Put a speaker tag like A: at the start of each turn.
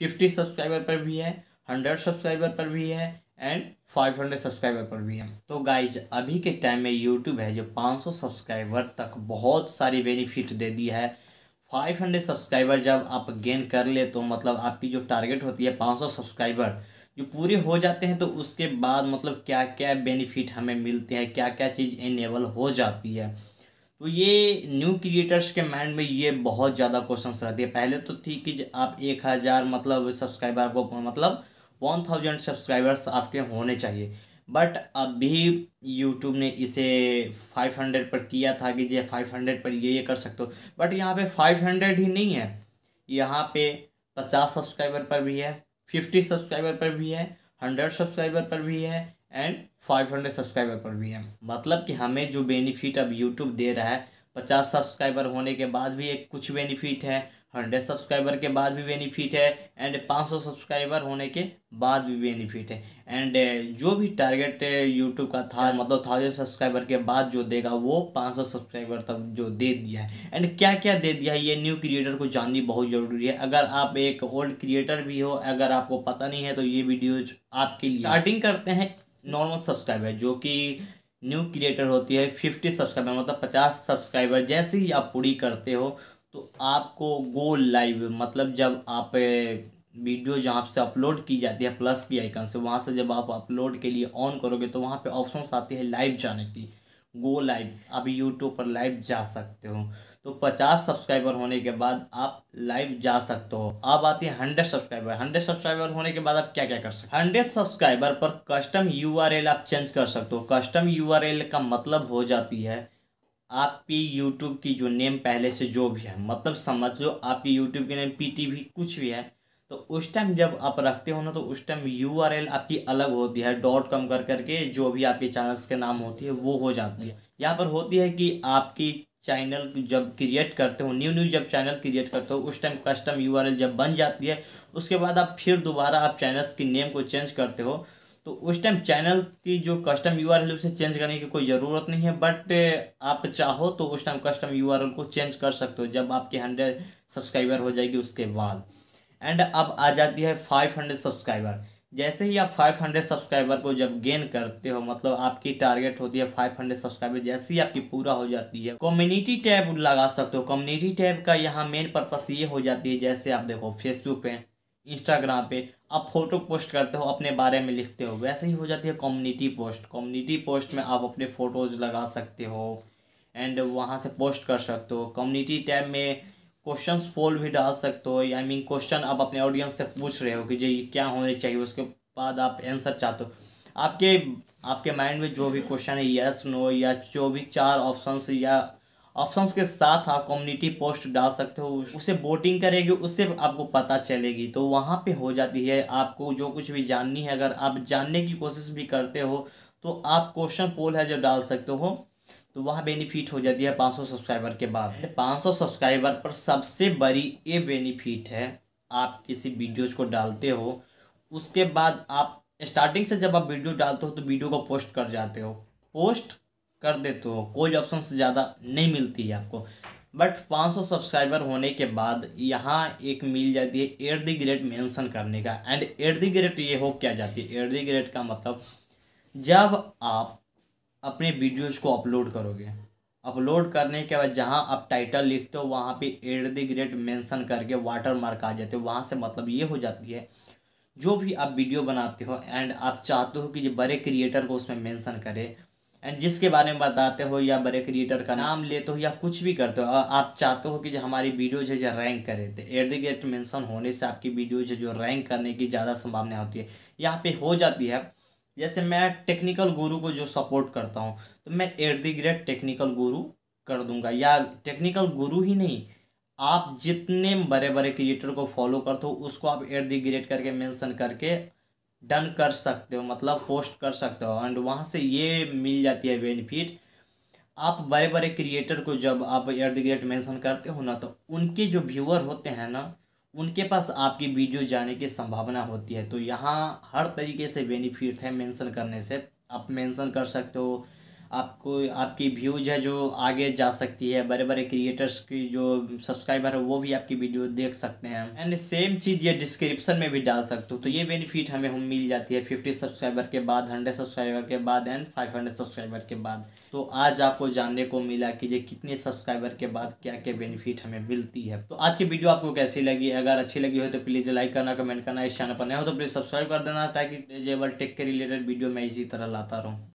A: Fifty subscriber पर भी है, हंड्रेड सब्सक्राइबर पर भी है, एंड फाइव हंड्रेड सब्सक्राइबर पर भी है। तो गाइज़, अभी के टाइम में यूट्यूब है जो पाँच सौ सब्सक्राइबर तक बहुत सारी बेनिफिट दे दिया है। फाइव हंड्रेड सब्सक्राइबर जब आप गेन कर ले तो मतलब आपकी जो टारगेट होती है पाँच सौ सब्सक्राइबर, जो पूरे हो जाते हैं तो उसके बाद मतलब क्या क्या बेनिफिट हमें मिलते हैं क्या क्या चीज़ इनेबल हो जाती है। तो ये न्यू क्रिएटर्स के माइंड में ये बहुत ज़्यादा क्वेश्चन रहती है। पहले तो थी कि आप एक हज़ार मतलब सब्सक्राइबर को मतलब वन थाउज़ेंड सब्सक्राइबर्स आपके होने चाहिए। बट अभी यूट्यूब ने इसे फाइव हंड्रेड पर किया था कि ये फाइव हंड्रेड पर ये ये कर सकते हो। बट यहाँ पे फाइव हंड्रेड ही नहीं है। यहाँ पे पचास सब्सक्राइबर पर भी है फिफ्टी सब्सक्राइबर पर भी है हंड्रेड सब्सक्राइबर पर भी है एंड फाइव हंड्रेड सब्सक्राइबर पर भी है। मतलब कि हमें जो बेनिफिट अब यूट्यूब दे रहा है, पचास सब्सक्राइबर होने के बाद भी एक कुछ बेनिफिट है, हंड्रेड सब्सक्राइबर के बाद भी बेनिफिट है, एंड पाँच सौ सब्सक्राइबर होने के बाद भी बेनिफिट है। एंड जो भी टारगेट यूट्यूब का था मतलब थाउज़ेंड सब्सक्राइबर के बाद जो देगा, वो पाँच सौ सब्सक्राइबर तक जो दे दिया है। एंड क्या क्या दे दिया है, ये न्यू क्रिएटर को जाननी बहुत ज़रूरी है। अगर आप एक ओल्ड क्रिएटर भी हो, अगर आपको पता नहीं है तो ये वीडियो आपके लिए। स्टार्टिंग करते हैं नॉर्मल सब्सक्राइबर, जो कि न्यू क्रिएटर होती है फिफ्टी सब्सक्राइबर मतलब पचास सब्सक्राइबर जैसे ही आप पूरी करते हो तो आपको गो लाइव मतलब जब आप वीडियो जहाँ से अपलोड की जाती है प्लस की आइकन से, वहाँ से जब आप अपलोड के लिए ऑन करोगे तो वहाँ पे ऑप्शन आती है लाइव जाने की। गो लाइव, आप यूट्यूब पर लाइव जा सकते हो। तो पचास सब्सक्राइबर होने के बाद आप लाइव जा सकते हो। अब आती है हंड्रेड सब्सक्राइबर। हंड्रेड सब्सक्राइबर होने के बाद आप क्या क्या कर सकते हो? हंड्रेड सब्सक्राइबर पर कस्टम यूआरएल आप चेंज कर सकते हो। कस्टम यूआरएल का मतलब हो जाती है आपकी यूट्यूब की जो नेम पहले से जो भी है। मतलब समझ लो आपकी यूट्यूब की नेम पी कुछ भी है। तो उस टाइम जब आप रखते हो ना तो उस टाइम यू आर एल आपकी अलग होती है डॉट कम कर करके जो भी आपके चैनल्स के नाम होती है, वो हो जाती है। यहाँ पर होती है कि आपकी चैनल जब क्रिएट करते हो न्यू न्यू जब चैनल क्रिएट करते हो, उस टाइम कस्टम यूआरएल जब बन जाती है, उसके बाद आप फिर दोबारा आप चैनल्स की नेम को चेंज करते हो। तो उस टाइम चैनल की जो कस्टम यू आर उसे चेंज करने की कोई ज़रूरत नहीं है बट आप चाहो तो उस टाइम कस्टम यूआरएल को चेंज कर सकते हो, जब आपके हंड्रेड सब्सक्राइबर हो जाएगी उसके बाद। एंड अब आ जाती है फाइव हंड्रेड सब्सक्राइबर जैसे ही आप फाइव हंड्रेड सब्सक्राइबर को जब गेन करते हो मतलब आपकी टारगेट होती है फाइव हंड्रेड सब्सक्राइबर जैसे ही आपकी पूरा हो जाती है कम्युनिटी टैब लगा सकते हो। कम्युनिटी टैब का यहाँ मेन पर्पस ये हो जाती है, जैसे आप देखो फेसबुक पे इंस्टाग्राम पे, आप फ़ोटो पोस्ट करते हो, अपने बारे में लिखते हो, वैसे ही हो जाती है कम्युनिटी पोस्ट कम्युनिटी पोस्ट में आप अपने फ़ोटोज़ लगा सकते हो एंड वहाँ से पोस्ट कर सकते हो। कम्युनिटी टैब में क्वेश्चंस पोल भी डाल सकते हो। आई मीन क्वेश्चन आप अपने ऑडियंस से पूछ रहे हो कि जी, क्या होने चाहिए? उसके बाद आप आंसर चाहते हो। आपके आपके माइंड में जो भी क्वेश्चन है यस नो या जो भी चार ऑप्शंस या ऑप्शंस के साथ आप कम्युनिटी पोस्ट डाल सकते हो। उसे वोटिंग करेगी, उससे आपको पता चलेगी। तो वहाँ पे हो जाती है। आपको जो कुछ भी जाननी है, अगर आप जानने की कोशिश भी करते हो तो आप क्वेश्चन पोल है जो डाल सकते हो। तो वहाँ बेनिफिट हो जाती है 500 सब्सक्राइबर के बाद। 500 सब्सक्राइबर पर सबसे बड़ी ये बेनिफिट है, आप किसी वीडियोज़ को डालते हो, उसके बाद आप स्टार्टिंग से जब आप वीडियो डालते हो तो वीडियो को पोस्ट कर जाते हो। पोस्ट कर देते हो, कोई ऑप्शन से ज़्यादा नहीं मिलती है आपको। बट 500 सब्सक्राइबर होने के बाद यहाँ एक मिल जाती है एट दी ग्रेड मेंशन करने का। एंड एट दी ग्रेड ये हो क्या जाती है? एट दी ग्रेड का मतलब जब आप अपने वीडियोज़ को अपलोड करोगे। अपलोड करने के बाद जहाँ आप टाइटल लिखते हो, वहाँ पे एट दी ग्रेट मेंशन करके वाटर मार्क आ जाते हो। वहाँ से मतलब ये हो जाती है, जो भी आप वीडियो बनाते हो एंड आप चाहते हो कि जो बड़े क्रिएटर को उसमें मेंशन करे। एंड जिसके बारे में बताते हो या बड़े क्रिएटर का नाम लेते हो या कुछ भी करते हो आप चाहते हो कि जो हमारी वीडियो जो है रैंक करे। तो एट द गेट मैंसन होने से आपकी वीडियो जो जो रैंक करने की ज़्यादा संभावना होती है। यहाँ पे हो जाती है। जैसे मैं टेक्निकल गुरु को जो सपोर्ट करता हूँ तो मैं एट द ग्रेट टेक्निकल गुरु कर दूँगा। या टेक्निकल गुरु ही नहीं, आप जितने बड़े बड़े क्रिएटर को फॉलो करते हो, उसको आप एट द ग्रेट करके मेंशन करके डन कर सकते हो मतलब पोस्ट कर सकते हो। एंड वहाँ से ये मिल जाती है बेनिफिट आप बड़े बड़े क्रिएटर को जब आप एट द ग्रेट मैंसन करते हो ना तो उनके जो व्यूअर होते हैं ना उनके पास आपकी वीडियो जाने की संभावना होती है। तो यहाँ हर तरीके से बेनिफिट है मेंशन करने से। आप मेंशन कर सकते हो। आपको, आपकी व्यूज़ है जो आगे जा सकती है बड़े बड़े क्रिएटर्स की जो सब्सक्राइबर है, वो भी आपकी वीडियो देख सकते हैं। एंड सेम चीज़ ये डिस्क्रिप्शन में भी डाल सकते हो। तो ये बेनिफिट हमें, हम मिल जाती है फिफ्टी सब्सक्राइबर के बाद हंड्रेड सब्सक्राइबर के बाद एंड फाइव हंड्रेड सब्सक्राइबर के बाद। तो आज आपको जानने को मिला कि ये कितने सब्सक्राइबर के बाद क्या क्या बेनिफिट हमें मिलती है। तो आज की वीडियो आपको कैसी लगी? अगर अच्छी लगी हो तो प्लीज़ लाइक करना कमेंट करना। इस चैनल पर नया हो तो प्लीज़ सब्सक्राइब कर देना ताकि टेक के रिलेटेड वीडियो मैं इसी तरह लाता रहूँ।